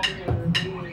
Shut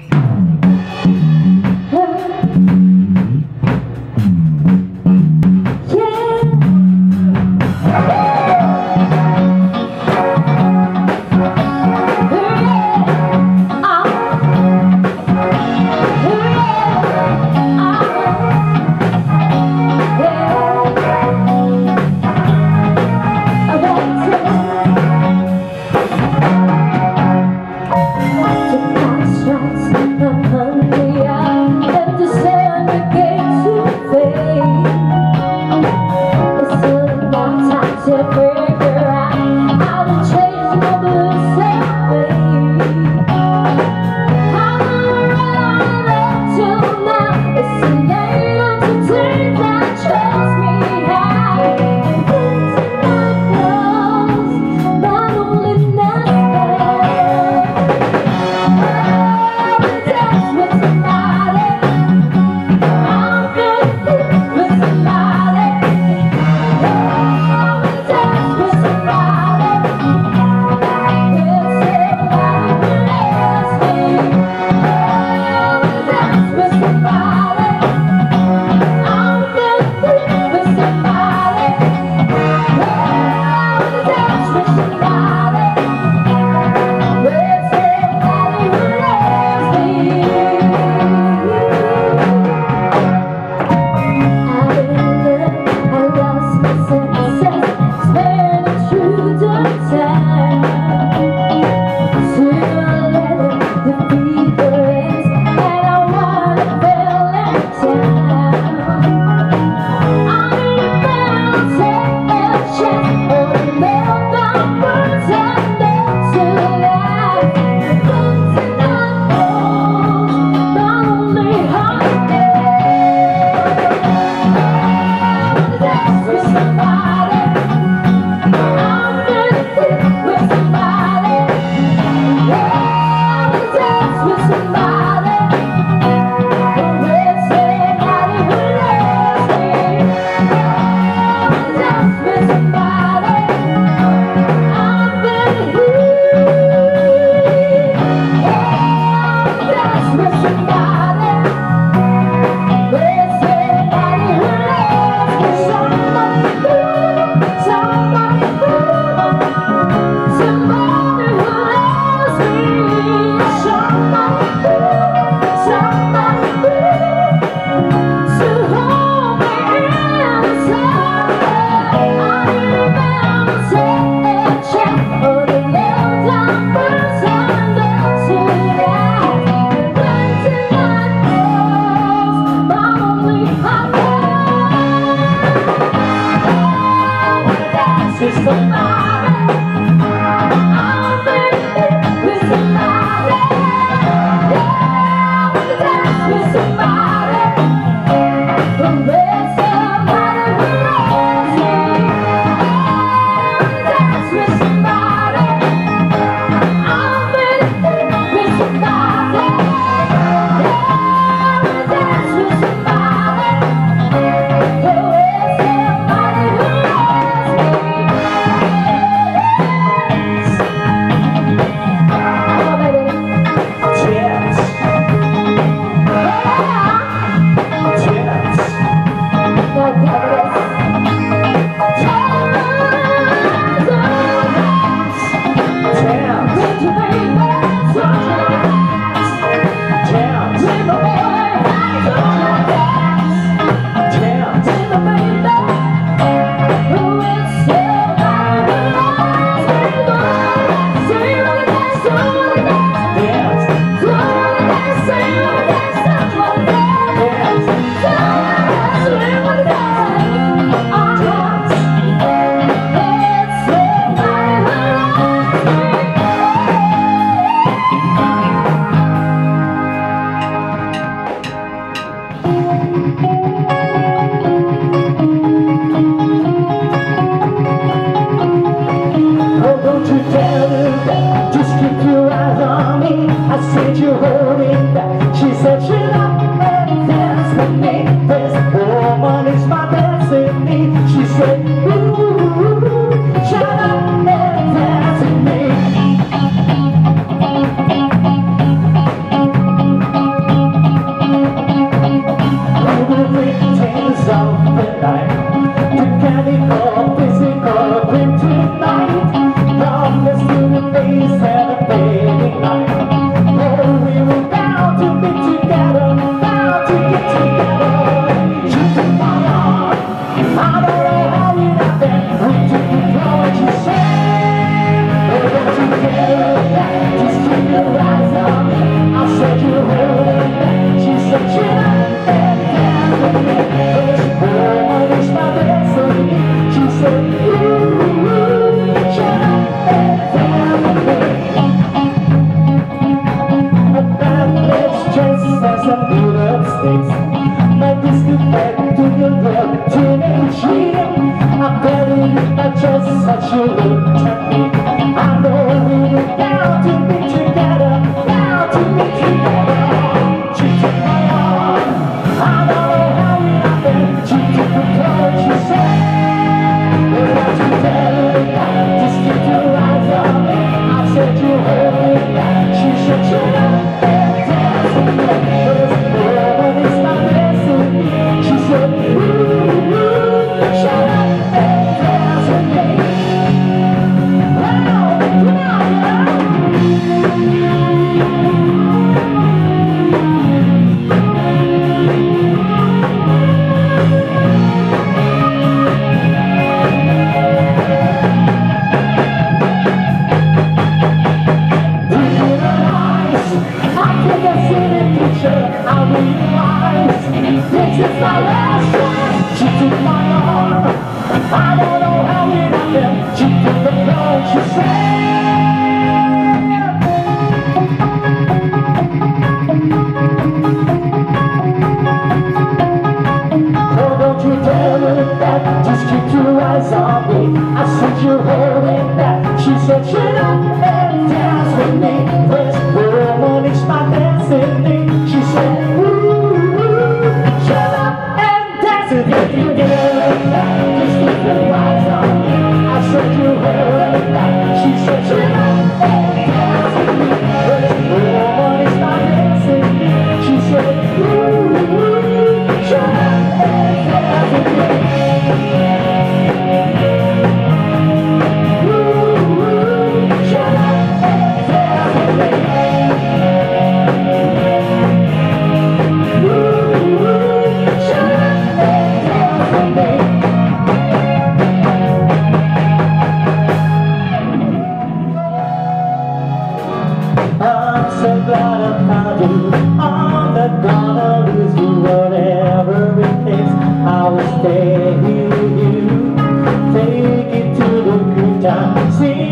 Sing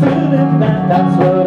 to the night. That's what